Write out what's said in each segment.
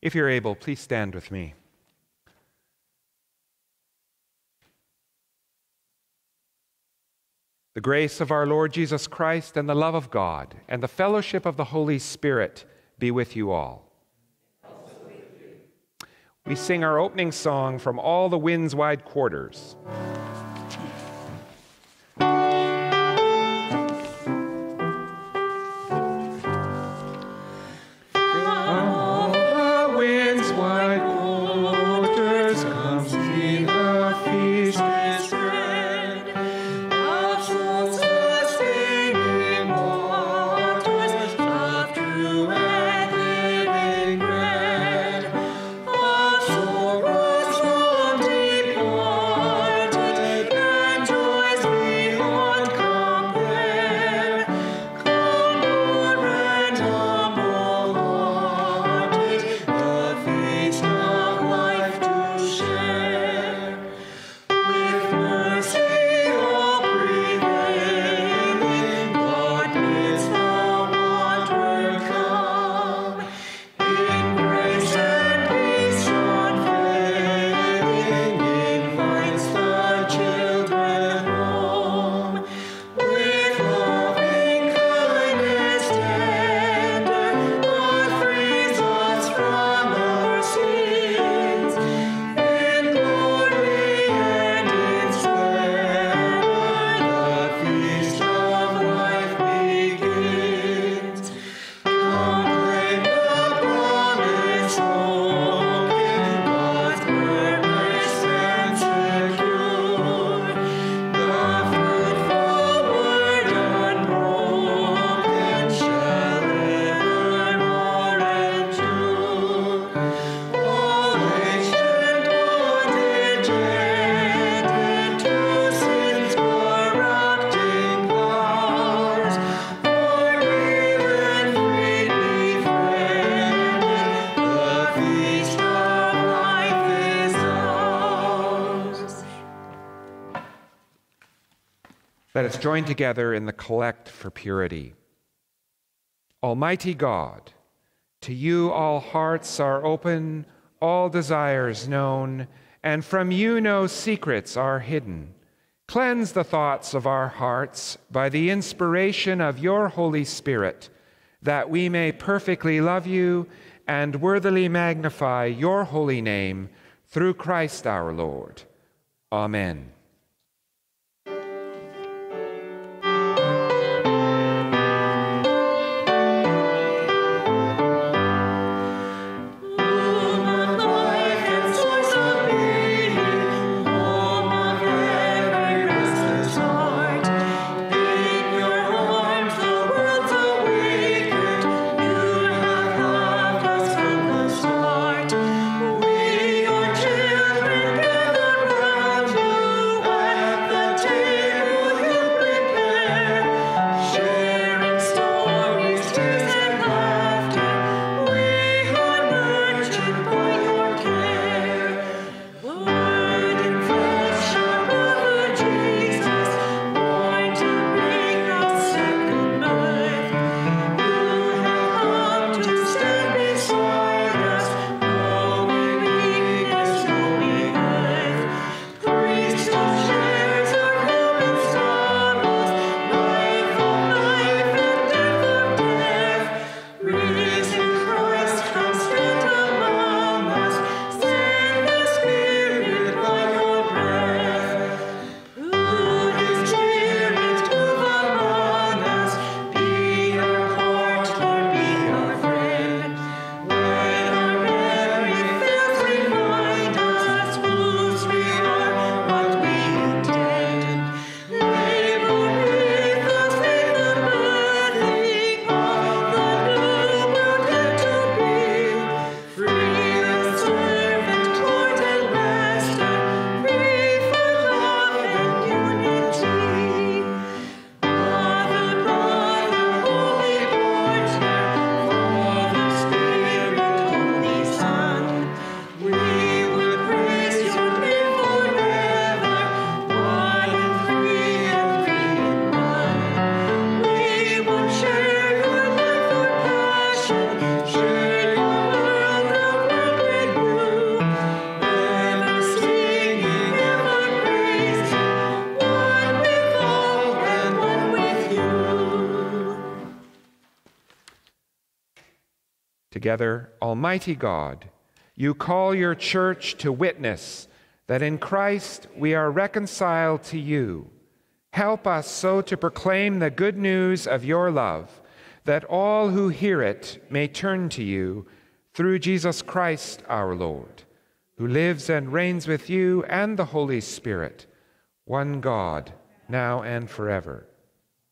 If you're able, please stand with me. The grace of our Lord Jesus Christ and the love of God and the fellowship of the Holy Spirit be with you all. We sing our opening song from all the wind's wide quarters. Let us join together in the collect for purity. Almighty God, to you all hearts are open, all desires known, and from you no secrets are hidden. Cleanse the thoughts of our hearts by the inspiration of your Holy Spirit, that we may perfectly love you and worthily magnify your holy name through Christ our Lord. Amen. Together, Almighty God, you call your church to witness that in Christ we are reconciled to you. Help us so to proclaim the good news of your love, that all who hear it may turn to you through Jesus Christ our Lord, who lives and reigns with you and the Holy Spirit, one God, now and forever.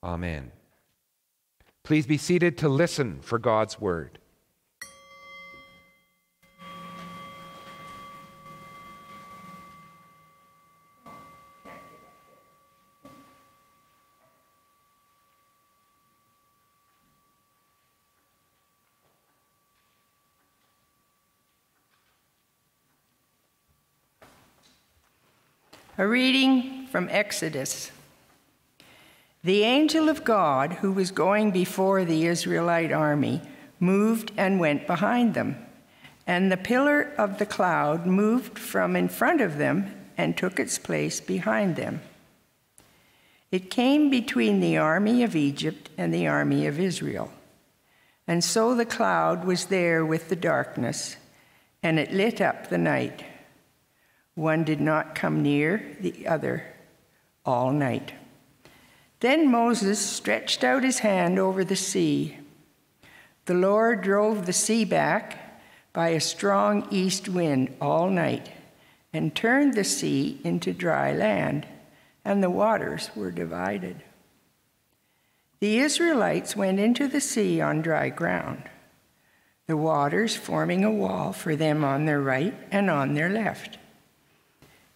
Amen. Please be seated to listen for God's word. A reading from Exodus. The angel of God, who was going before the Israelite army, moved and went behind them. And the pillar of the cloud moved from in front of them and took its place behind them. It came between the army of Egypt and the army of Israel. And so the cloud was there with the darkness, and it lit up the night. One did not come near the other all night. Then Moses stretched out his hand over the sea. The Lord drove the sea back by a strong east wind all night and turned the sea into dry land, and the waters were divided. The Israelites went into the sea on dry ground, the waters forming a wall for them on their right and on their left.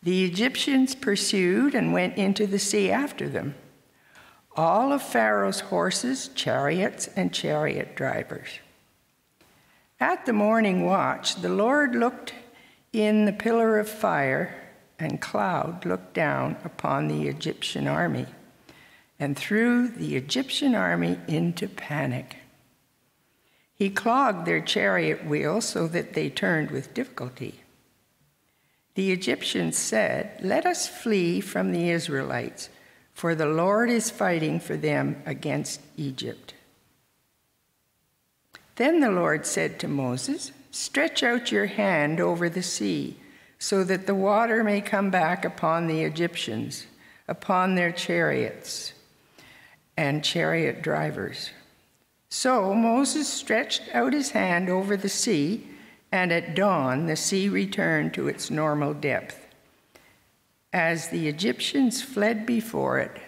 The Egyptians pursued and went into the sea after them. All of Pharaoh's horses, chariots, and chariot drivers. At the morning watch, the Lord looked in the pillar of fire, and cloud looked down upon the Egyptian army and threw the Egyptian army into panic. He clogged their chariot wheels so that they turned with difficulty. The Egyptians said, Let us flee from the Israelites, for the Lord is fighting for them against Egypt. Then the Lord said to Moses, Stretch out your hand over the sea, so that the water may come back upon the Egyptians, upon their chariots and chariot drivers. So Moses stretched out his hand over the sea and at dawn the sea returned to its normal depth. As the Egyptians fled before it,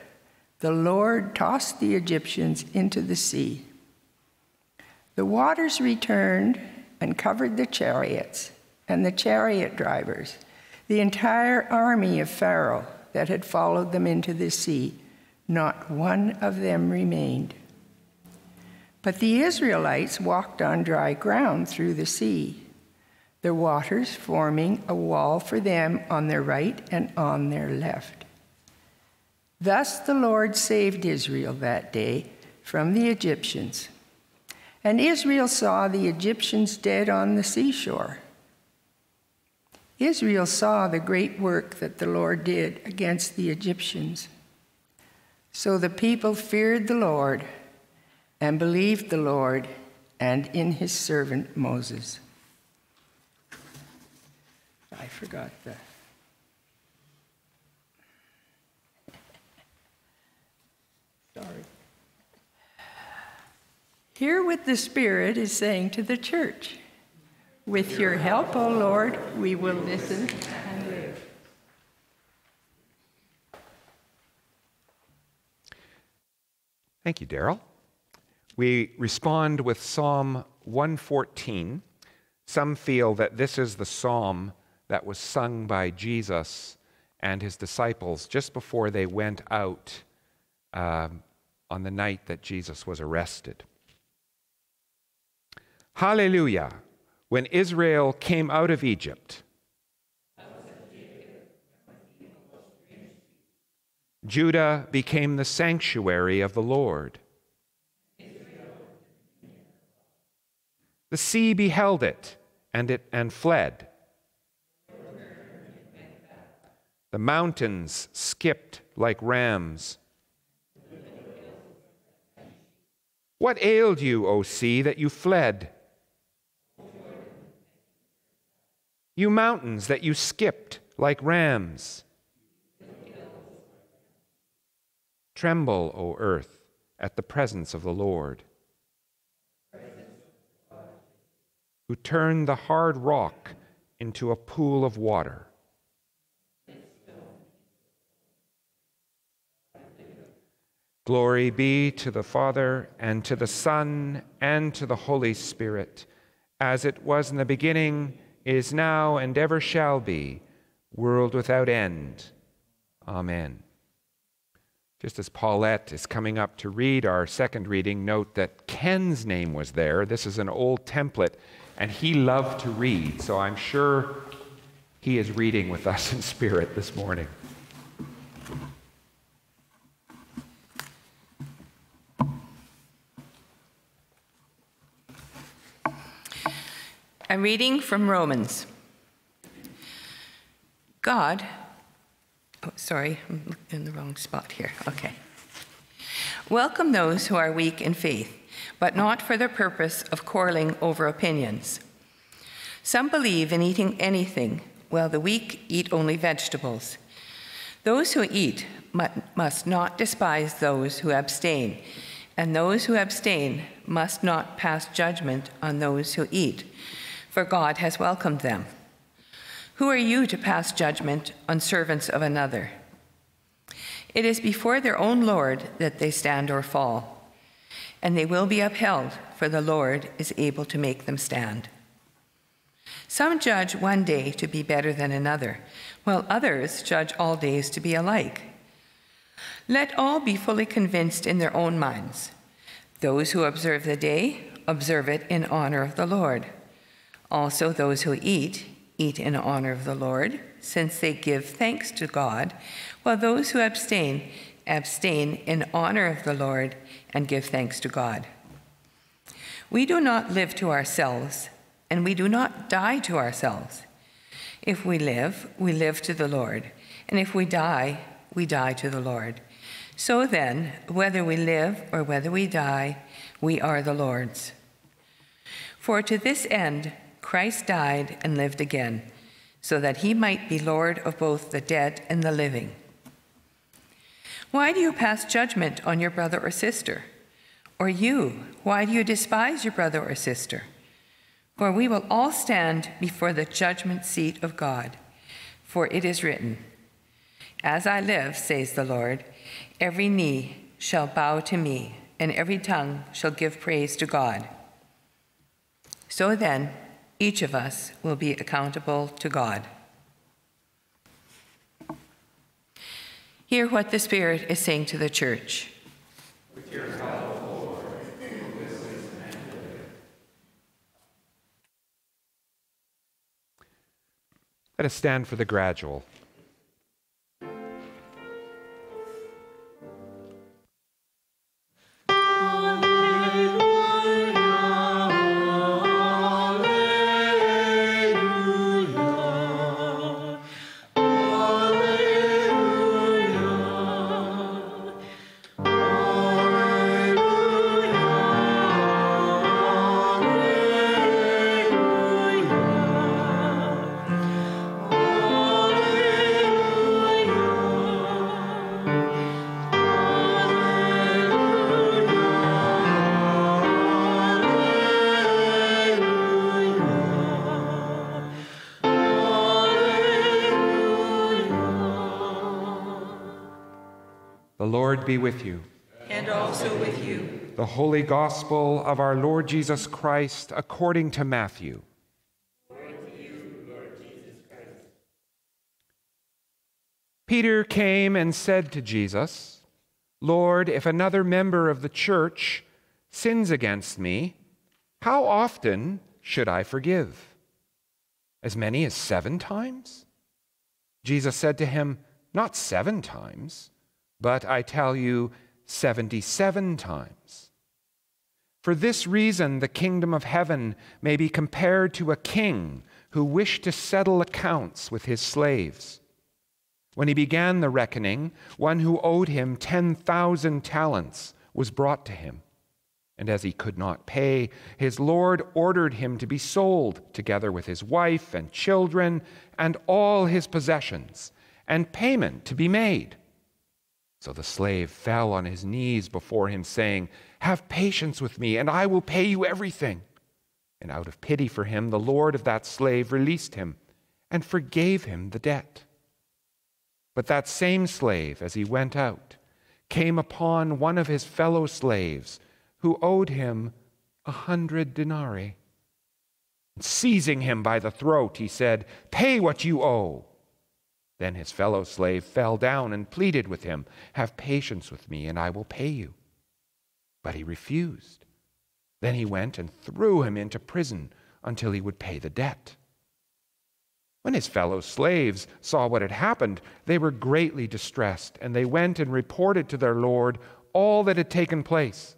the Lord tossed the Egyptians into the sea. The waters returned and covered the chariots and the chariot drivers, the entire army of Pharaoh that had followed them into the sea. Not one of them remained. But the Israelites walked on dry ground through the sea the waters forming a wall for them on their right and on their left. Thus the Lord saved Israel that day from the Egyptians. And Israel saw the Egyptians dead on the seashore. Israel saw the great work that the Lord did against the Egyptians. So the people feared the Lord and believed the Lord and in his servant Moses. I forgot the. Sorry. Here with the Spirit is saying to the church, with your help, O Lord, we will listen and live. Thank you, Daryl. We respond with Psalm 114. Some feel that this is the psalm that was sung by Jesus and his disciples just before they went out um, on the night that Jesus was arrested. Hallelujah! When Israel came out of Egypt, Judah became the sanctuary of the Lord. The sea beheld it and it and fled. The mountains skipped like rams. What ailed you, O sea, that you fled? You mountains that you skipped like rams. Tremble, O earth, at the presence of the Lord, who turned the hard rock into a pool of water. Glory be to the Father, and to the Son, and to the Holy Spirit, as it was in the beginning, is now, and ever shall be, world without end. Amen. Just as Paulette is coming up to read our second reading, note that Ken's name was there. This is an old template, and he loved to read, so I'm sure he is reading with us in spirit this morning. I'm reading from Romans. God, oh, sorry, I'm in the wrong spot here. Okay. Welcome those who are weak in faith, but not for the purpose of quarreling over opinions. Some believe in eating anything, while the weak eat only vegetables. Those who eat must not despise those who abstain, and those who abstain must not pass judgment on those who eat for God has welcomed them. Who are you to pass judgment on servants of another? It is before their own Lord that they stand or fall, and they will be upheld, for the Lord is able to make them stand. Some judge one day to be better than another, while others judge all days to be alike. Let all be fully convinced in their own minds. Those who observe the day observe it in honor of the Lord. Also, those who eat, eat in honor of the Lord, since they give thanks to God, while those who abstain, abstain in honor of the Lord and give thanks to God. We do not live to ourselves, and we do not die to ourselves. If we live, we live to the Lord, and if we die, we die to the Lord. So then, whether we live or whether we die, we are the Lord's. For to this end, Christ died and lived again, so that he might be Lord of both the dead and the living. Why do you pass judgment on your brother or sister? Or you, why do you despise your brother or sister? For we will all stand before the judgment seat of God. For it is written, As I live, says the Lord, every knee shall bow to me, and every tongue shall give praise to God. So then, each of us will be accountable to God. Hear what the Spirit is saying to the church. Let us stand for the gradual. Lord be with you. And also with you. The Holy Gospel of our Lord Jesus Christ according to Matthew. Peter came and said to Jesus, Lord, if another member of the church sins against me, how often should I forgive? As many as seven times? Jesus said to him, Not seven times but I tell you, 77 times. For this reason, the kingdom of heaven may be compared to a king who wished to settle accounts with his slaves. When he began the reckoning, one who owed him 10,000 talents was brought to him. And as he could not pay, his Lord ordered him to be sold, together with his wife and children and all his possessions, and payment to be made. So the slave fell on his knees before him, saying, Have patience with me, and I will pay you everything. And out of pity for him, the Lord of that slave released him and forgave him the debt. But that same slave, as he went out, came upon one of his fellow slaves who owed him a hundred denarii. And Seizing him by the throat, he said, Pay what you owe. Then his fellow slave fell down and pleaded with him, Have patience with me, and I will pay you. But he refused. Then he went and threw him into prison until he would pay the debt. When his fellow slaves saw what had happened, they were greatly distressed, and they went and reported to their Lord all that had taken place.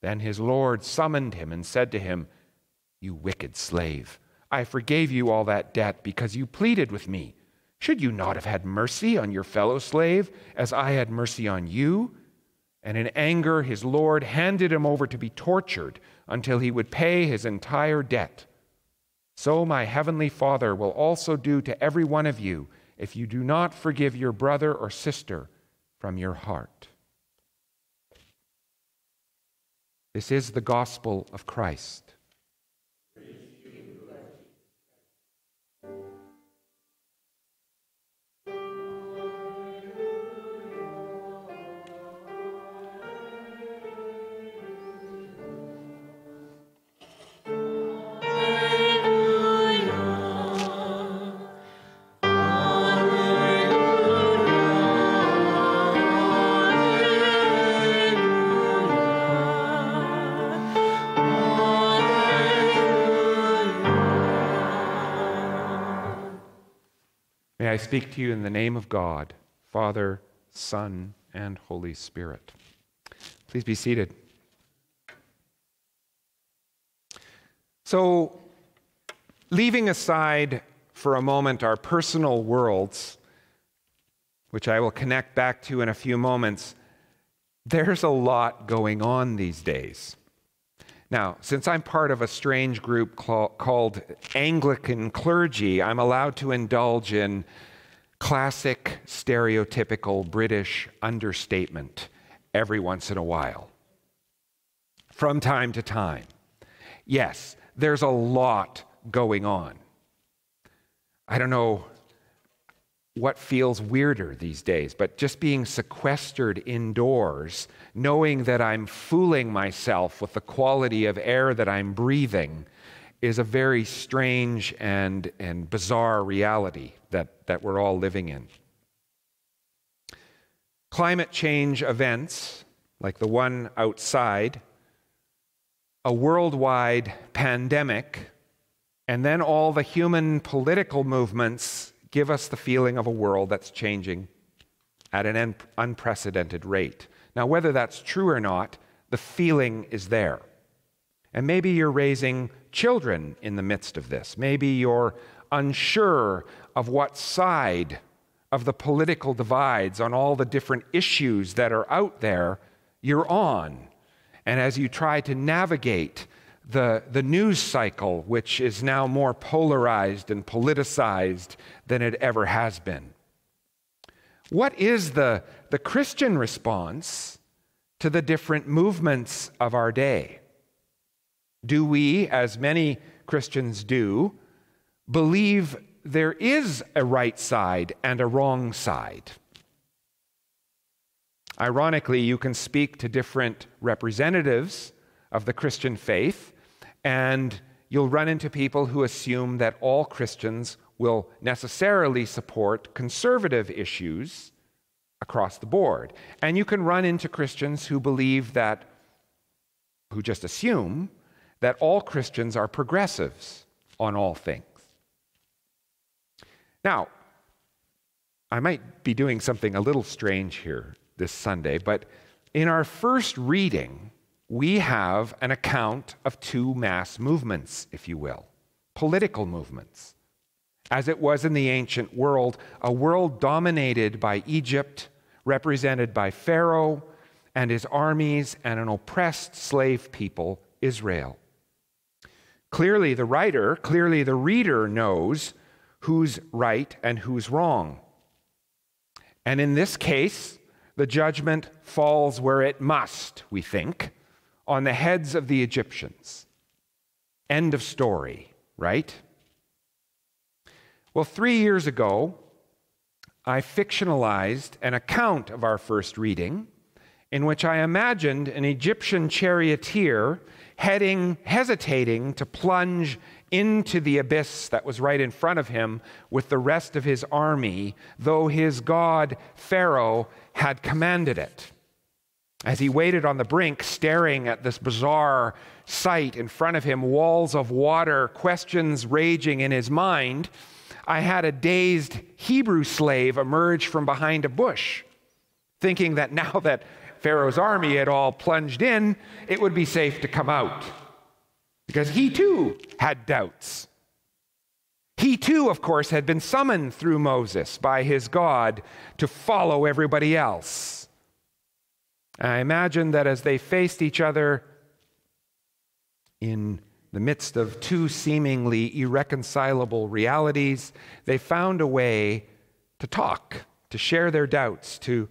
Then his Lord summoned him and said to him, You wicked slave, I forgave you all that debt because you pleaded with me. Should you not have had mercy on your fellow slave as I had mercy on you? And in anger, his Lord handed him over to be tortured until he would pay his entire debt. So my heavenly Father will also do to every one of you if you do not forgive your brother or sister from your heart. This is the gospel of Christ. I speak to you in the name of God, Father, Son, and Holy Spirit. Please be seated. So, leaving aside for a moment our personal worlds, which I will connect back to in a few moments, there's a lot going on these days. Now, since I'm part of a strange group called Anglican clergy, I'm allowed to indulge in classic, stereotypical British understatement every once in a while. From time to time. Yes, there's a lot going on. I don't know what feels weirder these days, but just being sequestered indoors, knowing that I'm fooling myself with the quality of air that I'm breathing, is a very strange and, and bizarre reality that, that we're all living in. Climate change events, like the one outside, a worldwide pandemic, and then all the human political movements give us the feeling of a world that's changing at an un- unprecedented rate. Now, whether that's true or not, the feeling is there. And maybe you're raising children in the midst of this. Maybe you're unsure of what side of the political divides on all the different issues that are out there you're on. And as you try to navigate the, the news cycle, which is now more polarized and politicized than it ever has been. What is the, the Christian response to the different movements of our day? Do we, as many Christians do, believe there is a right side and a wrong side? Ironically, you can speak to different representatives of the Christian faith, and you'll run into people who assume that all Christians will necessarily support conservative issues across the board. And you can run into Christians who believe that, who just assume that all Christians are progressives on all things. Now, I might be doing something a little strange here this Sunday, but in our first reading, we have an account of two mass movements, if you will, political movements. As it was in the ancient world, a world dominated by Egypt, represented by Pharaoh, and his armies and an oppressed slave people, Israel. Clearly, the writer, clearly, the reader knows who's right and who's wrong. And in this case, the judgment falls where it must, we think, on the heads of the Egyptians. End of story, right? Well, three years ago, I fictionalized an account of our first reading in which I imagined an Egyptian charioteer heading, hesitating to plunge into the abyss that was right in front of him with the rest of his army, though his god Pharaoh had commanded it. As he waited on the brink, staring at this bizarre sight in front of him, walls of water, questions raging in his mind, I had a dazed Hebrew slave emerge from behind a bush, thinking that now that Pharaoh's army had all plunged in, it would be safe to come out. Because he too had doubts. He too, of course, had been summoned through Moses by his God to follow everybody else. I imagine that as they faced each other in the midst of two seemingly irreconcilable realities, they found a way to talk, to share their doubts, to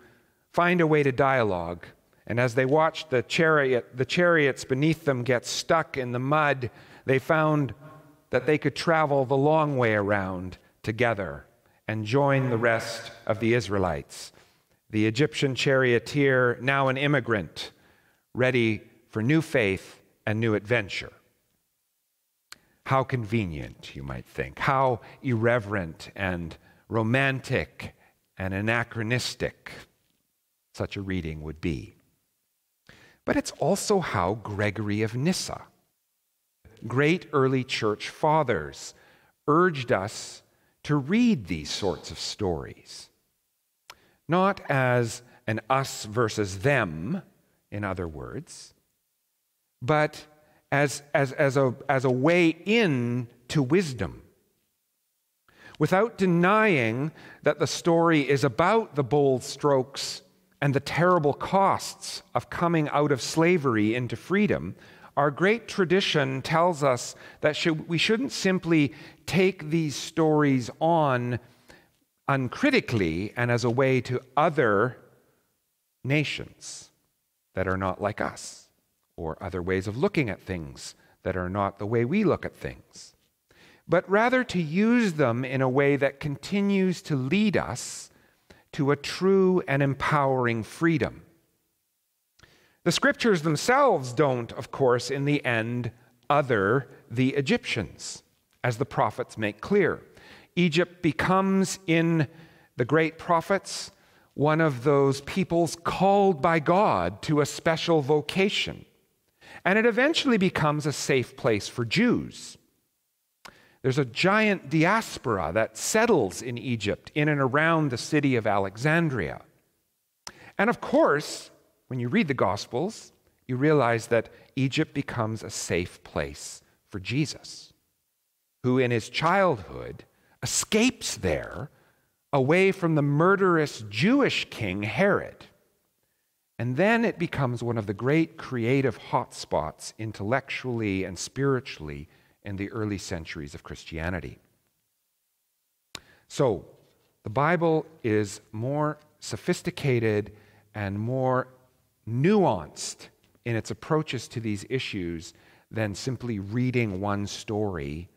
find a way to dialogue. And as they watched the, chariot, the chariots beneath them get stuck in the mud, they found that they could travel the long way around together and join the rest of the Israelites. The Egyptian charioteer, now an immigrant, ready for new faith and new adventure. How convenient, you might think. How irreverent and romantic and anachronistic such a reading would be. But it's also how Gregory of Nyssa, great early church fathers, urged us to read these sorts of stories. Not as an us versus them, in other words, but as, as, as, a, as a way in to wisdom. Without denying that the story is about the bold strokes and the terrible costs of coming out of slavery into freedom, our great tradition tells us that we shouldn't simply take these stories on uncritically and as a way to other nations that are not like us, or other ways of looking at things that are not the way we look at things, but rather to use them in a way that continues to lead us to a true and empowering freedom. The scriptures themselves don't, of course, in the end, other the Egyptians, as the prophets make clear. Egypt becomes, in the great prophets, one of those peoples called by God to a special vocation. And it eventually becomes a safe place for Jews. There's a giant diaspora that settles in Egypt, in and around the city of Alexandria. And of course, when you read the Gospels, you realize that Egypt becomes a safe place for Jesus, who in his childhood escapes there away from the murderous Jewish king Herod. And then it becomes one of the great creative hotspots intellectually and spiritually in the early centuries of Christianity. So, the Bible is more sophisticated and more nuanced in its approaches to these issues than simply reading one story,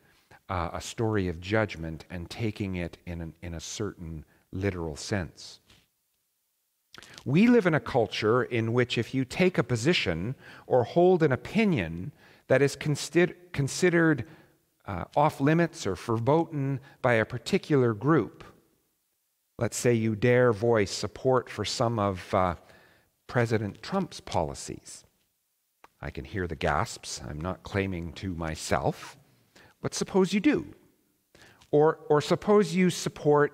uh, a story of judgment, and taking it in, an, in a certain literal sense. We live in a culture in which if you take a position or hold an opinion that is consider, considered uh, off limits or verboten by a particular group. Let's say you dare voice support for some of uh, President Trump's policies. I can hear the gasps. I'm not claiming to myself. But suppose you do. Or, or suppose you support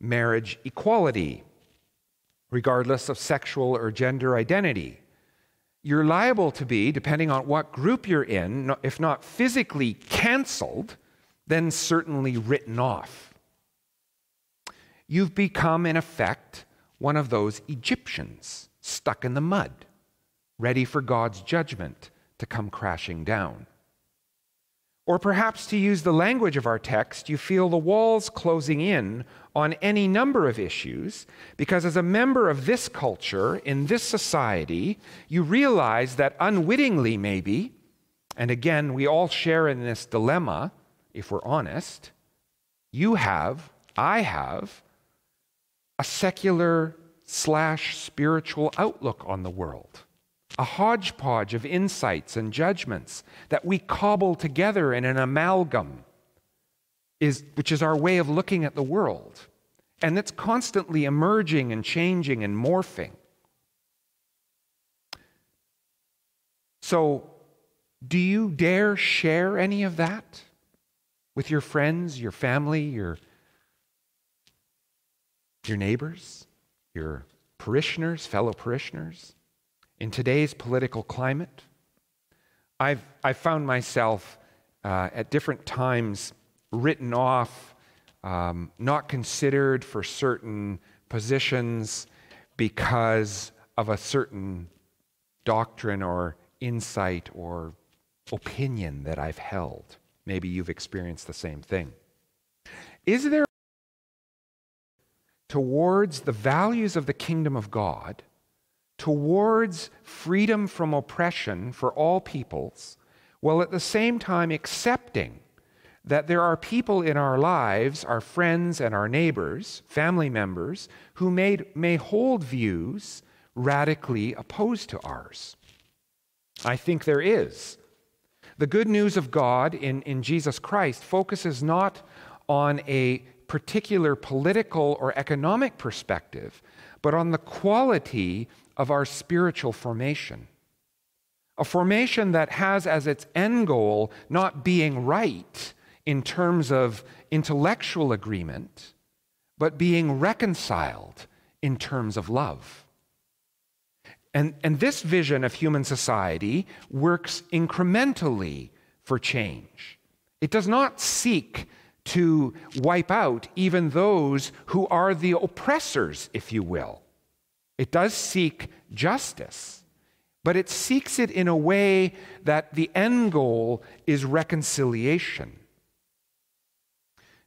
marriage equality, regardless of sexual or gender identity you're liable to be, depending on what group you're in, if not physically canceled, then certainly written off. You've become, in effect, one of those Egyptians, stuck in the mud, ready for God's judgment to come crashing down. Or perhaps, to use the language of our text, you feel the walls closing in on any number of issues because, as a member of this culture, in this society, you realize that unwittingly, maybe, and again, we all share in this dilemma, if we're honest, you have, I have, a secular slash spiritual outlook on the world a hodgepodge of insights and judgments that we cobble together in an amalgam, is, which is our way of looking at the world. And it's constantly emerging and changing and morphing. So, do you dare share any of that with your friends, your family, your, your neighbors, your parishioners, fellow parishioners? In today's political climate, I've, I've found myself uh, at different times written off, um, not considered for certain positions because of a certain doctrine or insight or opinion that I've held. Maybe you've experienced the same thing. Is there towards the values of the kingdom of God towards freedom from oppression for all peoples, while at the same time accepting that there are people in our lives, our friends and our neighbors, family members, who may, may hold views radically opposed to ours. I think there is. The good news of God in, in Jesus Christ focuses not on a particular political or economic perspective, but on the quality of our spiritual formation. A formation that has as its end goal not being right in terms of intellectual agreement, but being reconciled in terms of love. And, and this vision of human society works incrementally for change. It does not seek to wipe out even those who are the oppressors, if you will. It does seek justice, but it seeks it in a way that the end goal is reconciliation.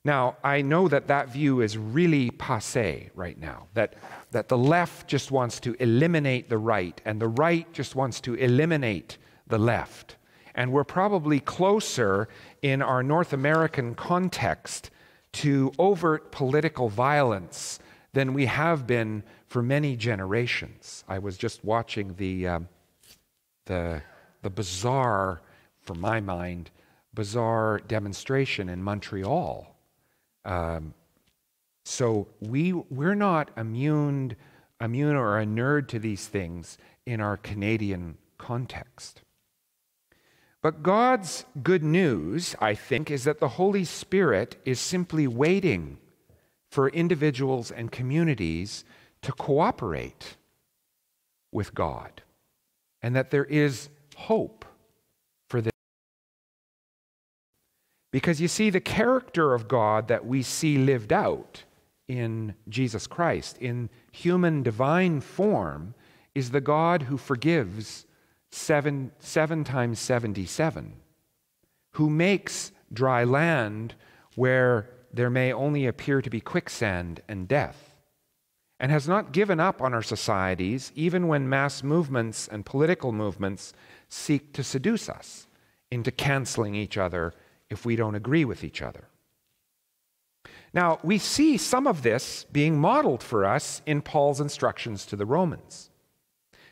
Now, I know that that view is really passe right now, that, that the left just wants to eliminate the right, and the right just wants to eliminate the left. And we're probably closer in our North American context to overt political violence than we have been for many generations. I was just watching the, um, the, the bizarre, for my mind, bizarre demonstration in Montreal. Um, so we, we're not immune, immune or inured to these things in our Canadian context. But God's good news, I think, is that the Holy Spirit is simply waiting for individuals and communities to cooperate with God, and that there is hope for this. Because you see, the character of God that we see lived out in Jesus Christ, in human divine form, is the God who forgives seven, seven times 77, who makes dry land where there may only appear to be quicksand and death, and has not given up on our societies even when mass movements and political movements seek to seduce us into canceling each other if we don't agree with each other. Now, we see some of this being modeled for us in Paul's instructions to the Romans.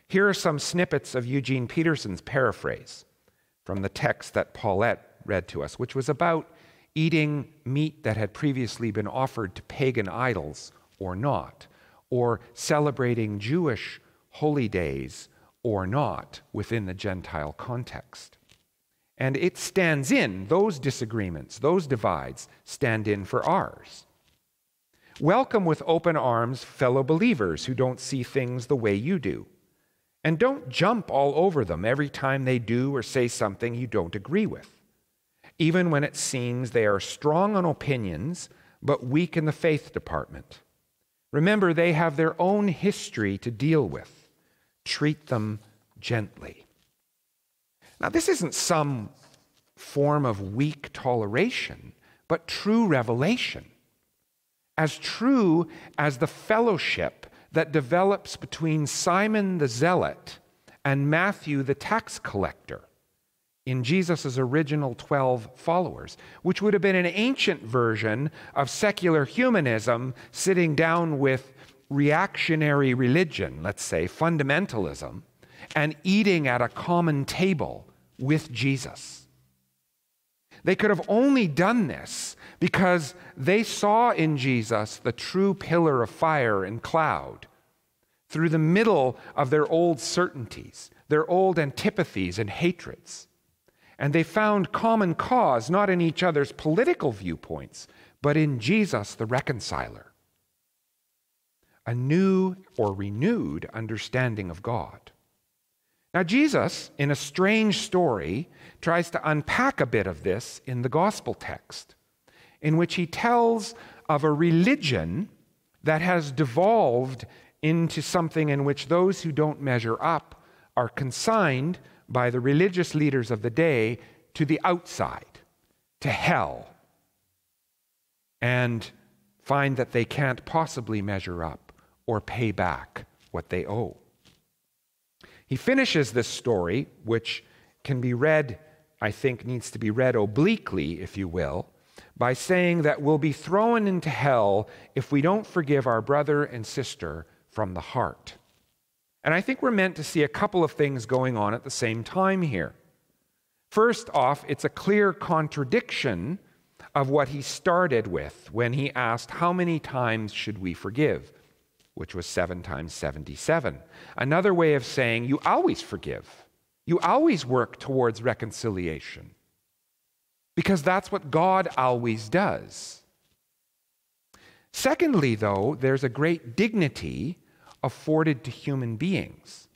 Here are some snippets of Eugene Peterson's paraphrase from the text that Paulette read to us, which was about eating meat that had previously been offered to pagan idols or not, or celebrating Jewish holy days or not within the Gentile context. And it stands in, those disagreements, those divides stand in for ours. Welcome with open arms fellow believers who don't see things the way you do. And don't jump all over them every time they do or say something you don't agree with even when it seems they are strong on opinions but weak in the faith department. Remember, they have their own history to deal with. treat them gently. Now, this isn't some form of weak toleration, but true revelation. As true as the fellowship that develops between Simon the Zealot and Matthew the tax collector in Jesus' original 12 followers, which would have been an ancient version of secular humanism sitting down with reactionary religion, let's say, fundamentalism, and eating at a common table with Jesus. They could have only done this because they saw in Jesus the true pillar of fire and cloud through the middle of their old certainties, their old antipathies and hatreds. And they found common cause not in each other's political viewpoints, but in Jesus the reconciler. A new or renewed understanding of God. Now, Jesus, in a strange story, tries to unpack a bit of this in the gospel text, in which he tells of a religion that has devolved into something in which those who don't measure up are consigned by the religious leaders of the day to the outside, to hell, and find that they can't possibly measure up or pay back what they owe. He finishes this story, which can be read, I think, needs to be read obliquely, if you will, by saying that we'll be thrown into hell if we don't forgive our brother and sister from the heart. And I think we're meant to see a couple of things going on at the same time here. First off, it's a clear contradiction of what he started with when he asked, How many times should we forgive? which was seven times 77. Another way of saying you always forgive, you always work towards reconciliation, because that's what God always does. Secondly, though, there's a great dignity afforded to human beings.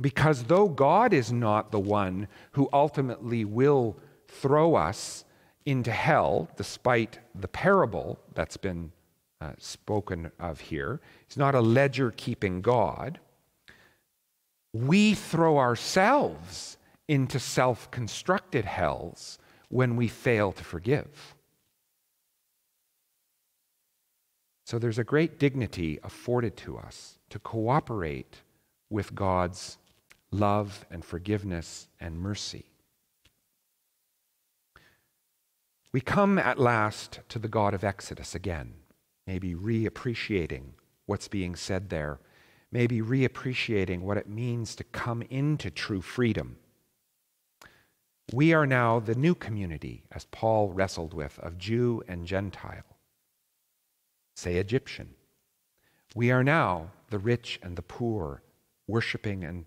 Because though God is not the one who ultimately will throw us into hell, despite the parable that's been uh, spoken of here. He's not a ledger keeping God. We throw ourselves into self constructed hells when we fail to forgive. So there's a great dignity afforded to us to cooperate with God's love and forgiveness and mercy. We come at last to the God of Exodus again maybe reappreciating what's being said there, maybe reappreciating what it means to come into true freedom. We are now the new community, as Paul wrestled with, of Jew and Gentile. Say Egyptian. We are now the rich and the poor, worshiping and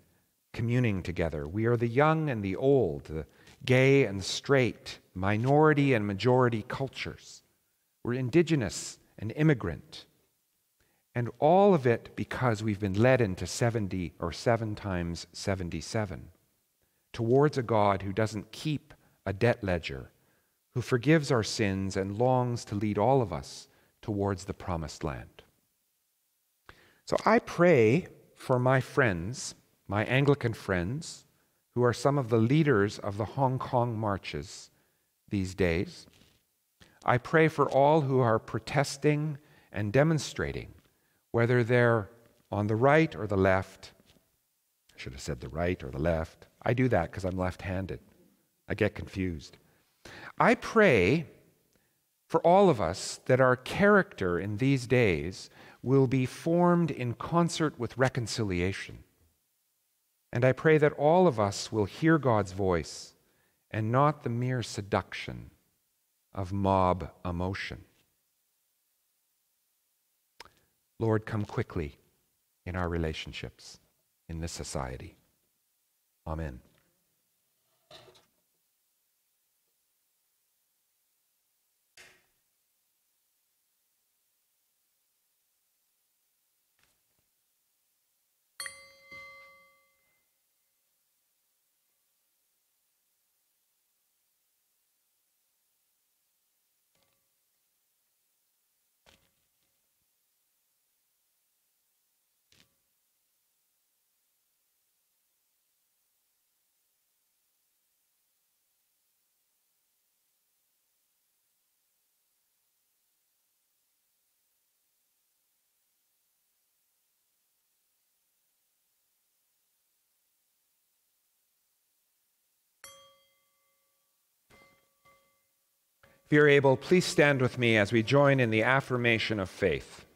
communing together. We are the young and the old, the gay and straight, minority and majority cultures. We're indigenous and immigrant. And all of it because we've been led into 70 or 7 times 77 towards a God who doesn't keep a debt ledger, who forgives our sins and longs to lead all of us towards the promised land. So I pray for my friends, my Anglican friends, who are some of the leaders of the Hong Kong marches these days. I pray for all who are protesting and demonstrating, whether they're on the right or the left. I should have said the right or the left. I do that because I'm left handed. I get confused. I pray for all of us that our character in these days will be formed in concert with reconciliation. And I pray that all of us will hear God's voice and not the mere seduction of mob emotion. Lord, come quickly in our relationships in this society. Amen. If you're able, please stand with me as we join in the affirmation of faith.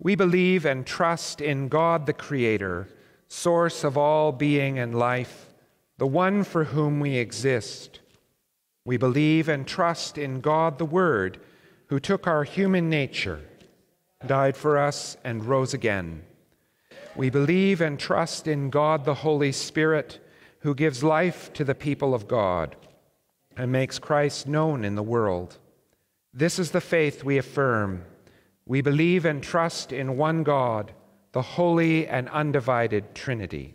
We believe and trust in God the Creator, source of all being and life, the one for whom we exist. We believe and trust in God the Word, who took our human nature, died for us, and rose again. We believe and trust in God the Holy Spirit, who gives life to the people of God and makes Christ known in the world. This is the faith we affirm. We believe and trust in one God, the holy and undivided Trinity.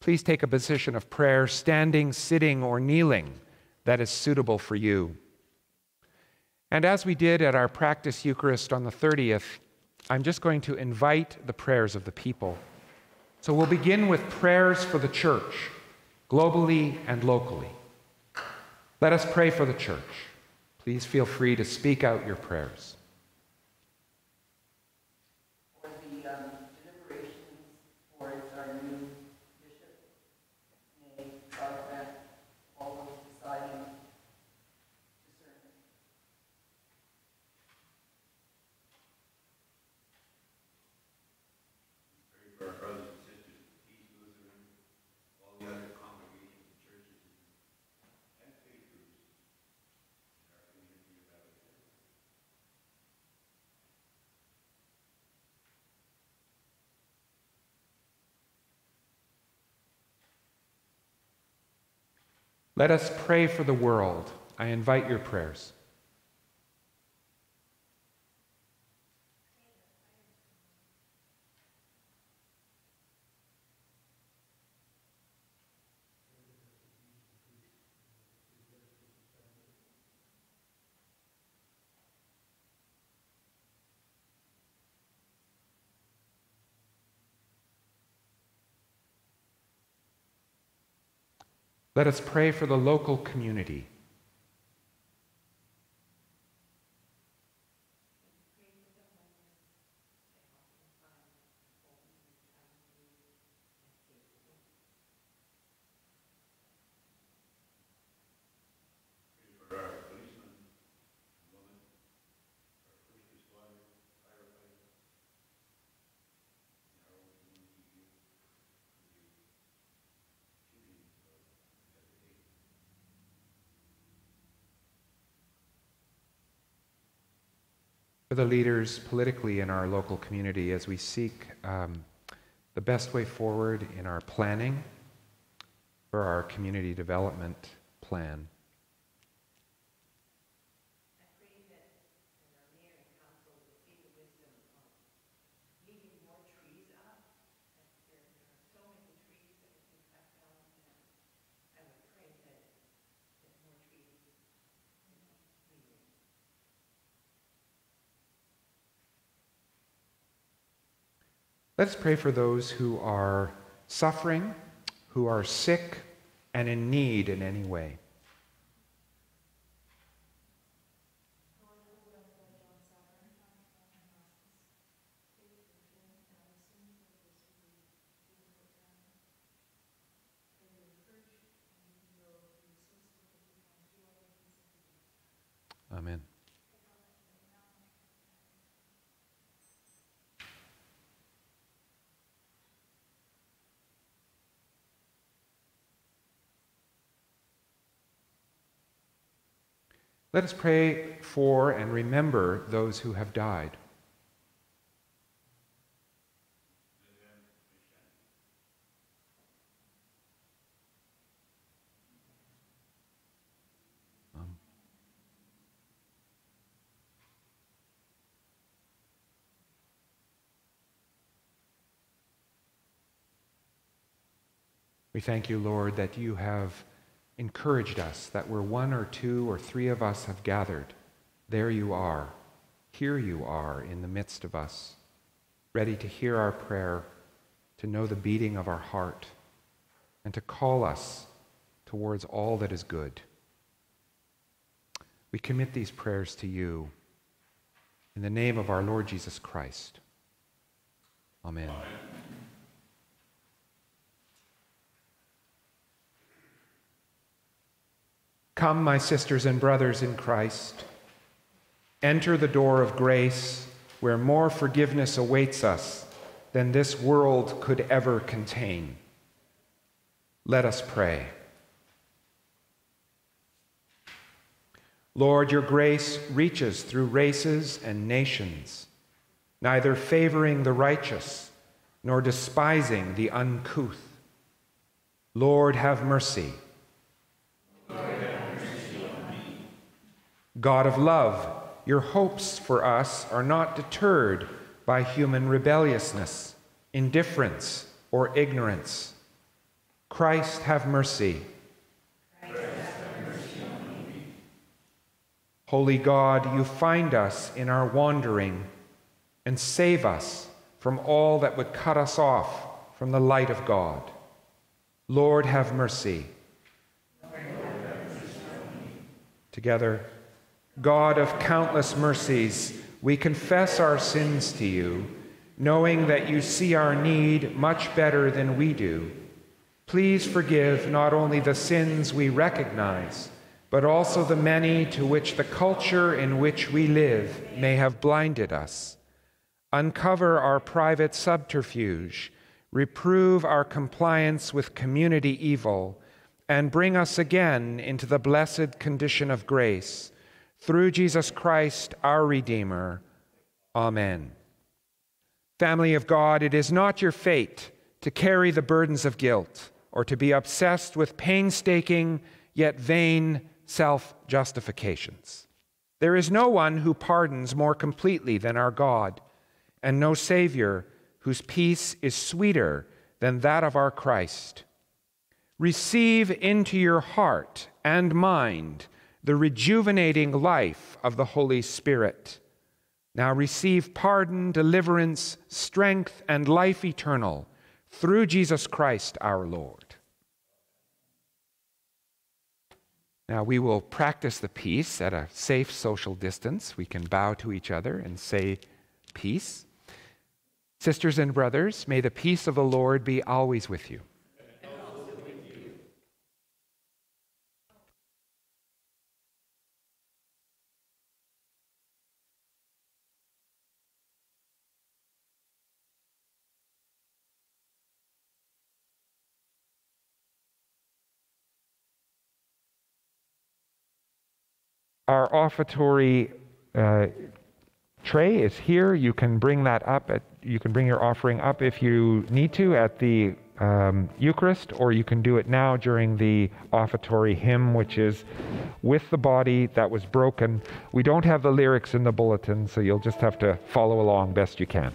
Please take a position of prayer, standing, sitting, or kneeling that is suitable for you. And as we did at our practice Eucharist on the 30th, I'm just going to invite the prayers of the people. So we'll begin with prayers for the church, globally and locally. Let us pray for the church. Please feel free to speak out your prayers. For the um, deliberations for our new bishop, may God grant all those deciding discernment. for our brothers and sisters, East Lutheran, all the other congregations and churches and faith groups in our community of Alexandria. Let us pray for the world. I invite your prayers. Let us pray for the local community. For our policemen, women, our first responders, firefighters, and our own community youth, for the shooting of the day. For the leaders politically in our local community as we seek um, the best way forward in our planning for our community development plan. Let us pray for those who are suffering, who are sick, and in need in any way. Amen. Let us pray for and remember those who have died. We thank you, Lord, that you have encouraged us that where one or two or three of us have gathered, there you are. Here you are in the midst of us, ready to hear our prayer, to know the beating of our heart, and to call us towards all that is good. We commit these prayers to you in the name of our Lord Jesus Christ. Amen. Come, my sisters and brothers in Christ, enter the door of grace where more forgiveness awaits us than this world could ever contain. Let us pray. Lord, your grace reaches through races and nations, neither favoring the righteous nor despising the uncouth. Lord, have mercy. God of love, your hopes for us are not deterred by human rebelliousness, indifference, or ignorance. Christ, have mercy. Holy God, you find us in our wandering and save us from all that would cut us off from the light of God. Lord, have mercy. Together, God of countless mercies, we confess our sins to you, knowing that you see our need much better than we do. Please forgive not only the sins we recognize, but also the many to which the culture in which we live may have blinded us. Uncover our private subterfuge, reprove our compliance with community evil, and bring us again into the blessed condition of grace through Jesus Christ, our Redeemer. Amen. Family of God, it is not your fate to carry the burdens of guilt or to be obsessed with painstaking yet vain self justifications. There is no one who pardons more completely than our God, and no Savior whose peace is sweeter than that of our Christ. Receive into your heart and mind the rejuvenating life of the Holy Spirit. Now receive pardon, deliverance, strength, and life eternal through Jesus Christ our Lord. Now we will practice the peace at a safe social distance. We can bow to each other and say peace. Sisters and brothers, may the peace of the Lord be always with you. Our offertory uh, tray is here. You can bring that up. At, you can bring your offering up if you need to at the um, Eucharist, or you can do it now during the offertory hymn, which is with the body that was broken. We don't have the lyrics in the bulletin, so you'll just have to follow along best you can.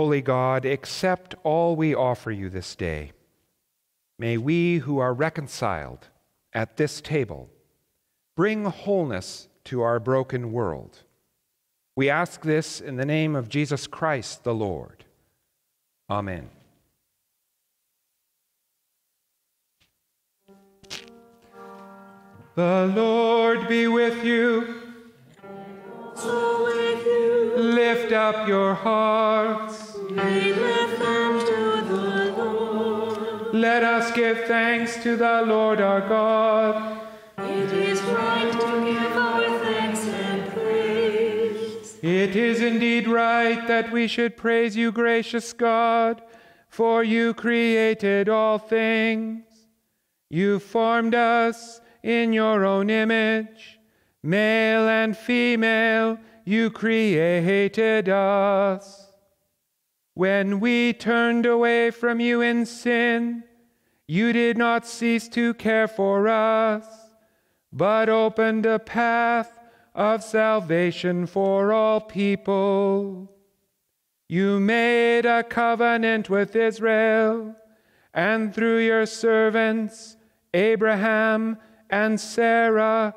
Holy God, accept all we offer you this day. May we who are reconciled at this table bring wholeness to our broken world. We ask this in the name of Jesus Christ the Lord. Amen. The Lord be with you. With you. Lift up your hearts. We lift them to the Lord. Let us give thanks to the Lord our God. It is right to give our thanks and praise. It is indeed right that we should praise you, gracious God, for you created all things. You formed us in your own image. Male and female, you created us. When we turned away from you in sin, you did not cease to care for us, but opened a path of salvation for all people. You made a covenant with Israel, and through your servants, Abraham and Sarah,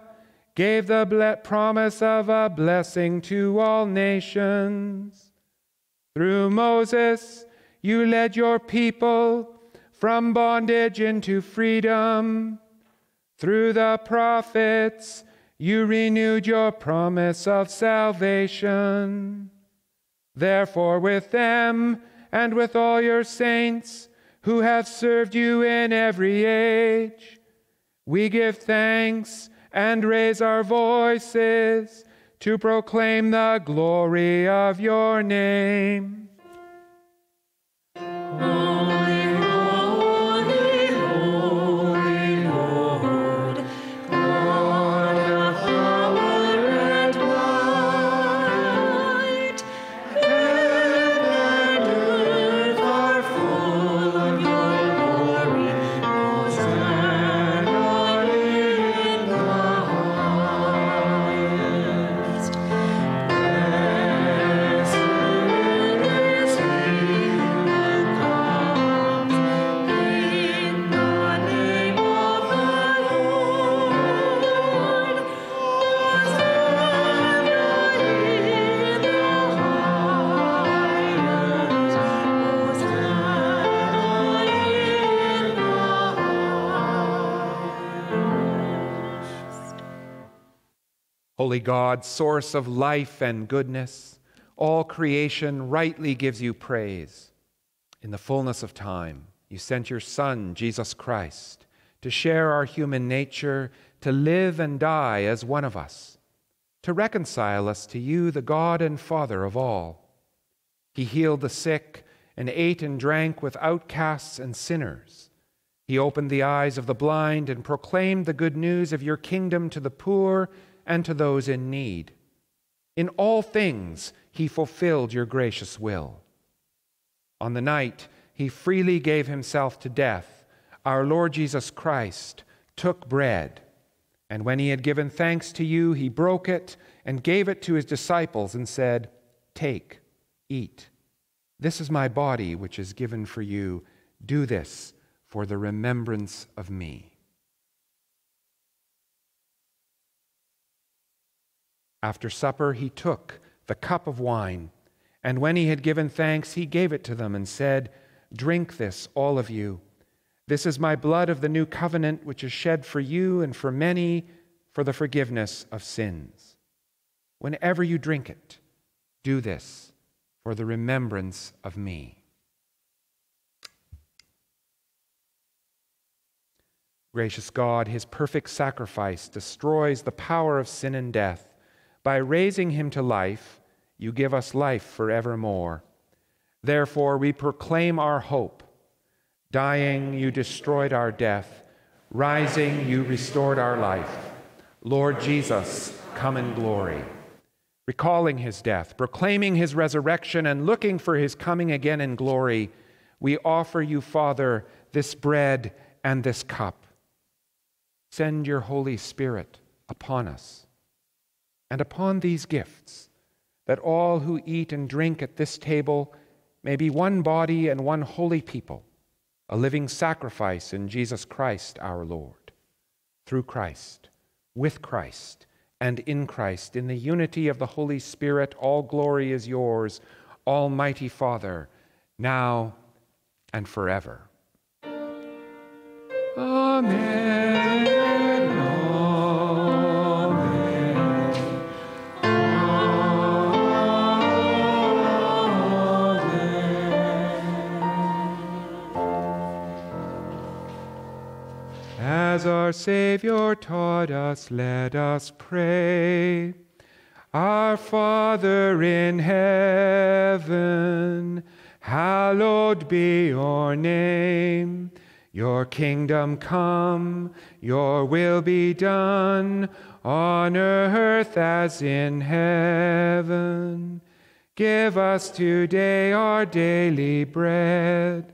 gave the promise of a blessing to all nations. Through Moses, you led your people from bondage into freedom. Through the prophets, you renewed your promise of salvation. Therefore, with them and with all your saints who have served you in every age, we give thanks and raise our voices to proclaim the glory of your name. Holy God, source of life and goodness, all creation rightly gives you praise. In the fullness of time, you sent your Son, Jesus Christ, to share our human nature, to live and die as one of us, to reconcile us to you, the God and Father of all. He healed the sick and ate and drank with outcasts and sinners. He opened the eyes of the blind and proclaimed the good news of your kingdom to the poor and to those in need. In all things, he fulfilled your gracious will. On the night he freely gave himself to death, our Lord Jesus Christ took bread, and when he had given thanks to you, he broke it and gave it to his disciples and said, Take, eat. This is my body, which is given for you. Do this for the remembrance of me. After supper, he took the cup of wine, and when he had given thanks, he gave it to them and said, Drink this, all of you. This is my blood of the new covenant, which is shed for you and for many for the forgiveness of sins. Whenever you drink it, do this for the remembrance of me. Gracious God, his perfect sacrifice destroys the power of sin and death. By raising him to life, you give us life forevermore. Therefore, we proclaim our hope. Dying, you destroyed our death. Rising, you restored our life. Lord Jesus, come in glory. Recalling his death, proclaiming his resurrection, and looking for his coming again in glory, we offer you, Father, this bread and this cup. Send your Holy Spirit upon us and upon these gifts, that all who eat and drink at this table may be one body and one holy people, a living sacrifice in Jesus Christ our Lord. Through Christ, with Christ, and in Christ, in the unity of the Holy Spirit, all glory is yours, Almighty Father, now and forever. Amen. As our Savior taught us, let us pray. Our Father in heaven, hallowed be your name. Your kingdom come, your will be done, on earth as in heaven. Give us today our daily bread.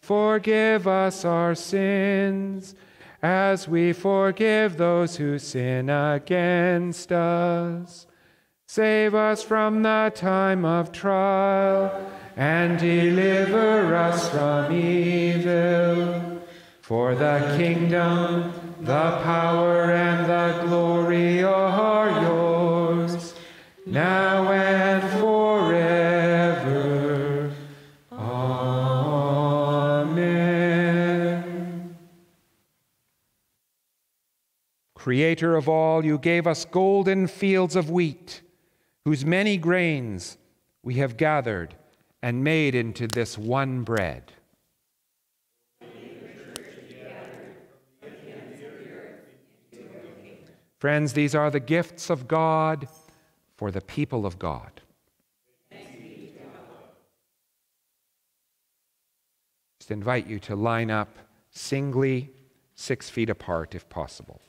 Forgive us our sins, as we forgive those who sin against us. Save us from the time of trial, and deliver us from evil. For the kingdom, the power, and the glory are yours, now and Creator of all, you gave us golden fields of wheat, whose many grains we have gathered and made into this one bread. Friends, these are the gifts of God for the people of God. Just invite you to line up singly, six feet apart if possible.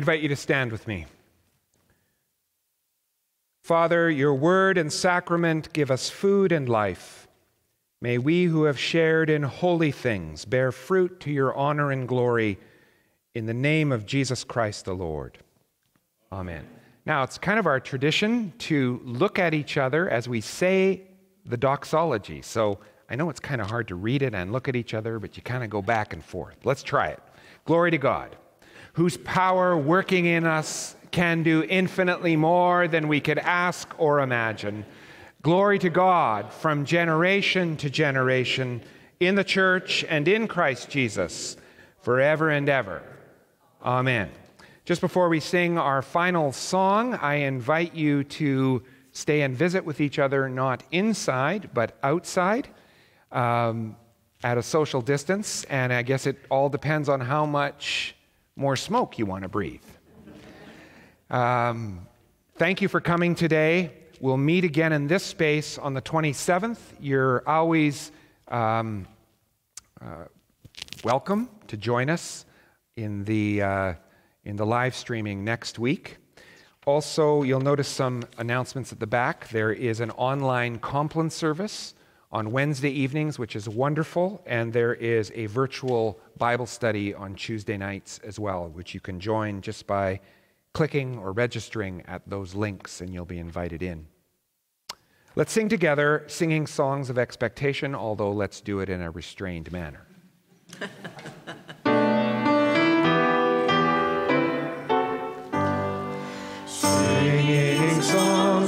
Invite you to stand with me. Father, your word and sacrament give us food and life. May we who have shared in holy things bear fruit to your honor and glory in the name of Jesus Christ the Lord. Amen. Now, it's kind of our tradition to look at each other as we say the doxology. So I know it's kind of hard to read it and look at each other, but you kind of go back and forth. Let's try it. Glory to God, whose power working in us can do infinitely more than we could ask or imagine. Glory to God from generation to generation in the church and in Christ Jesus forever and ever. Amen. Just before we sing our final song, I invite you to stay and visit with each other, not inside, but outside um, at a social distance. And I guess it all depends on how much more smoke you want to breathe. Um, thank you for coming today. We'll meet again in this space on the 27th. You're always um, uh, welcome to join us in the, uh, in the live streaming next week. Also, you'll notice some announcements at the back. There is an online Compline service on Wednesday evenings, which is wonderful, and there is a virtual Bible study on Tuesday nights as well, which you can join just by clicking or registering at those links, and you'll be invited in. Let's sing together, singing songs of expectation, although let's do it in a restrained manner. singing songs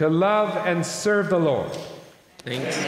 to love and serve the Lord. Thanks.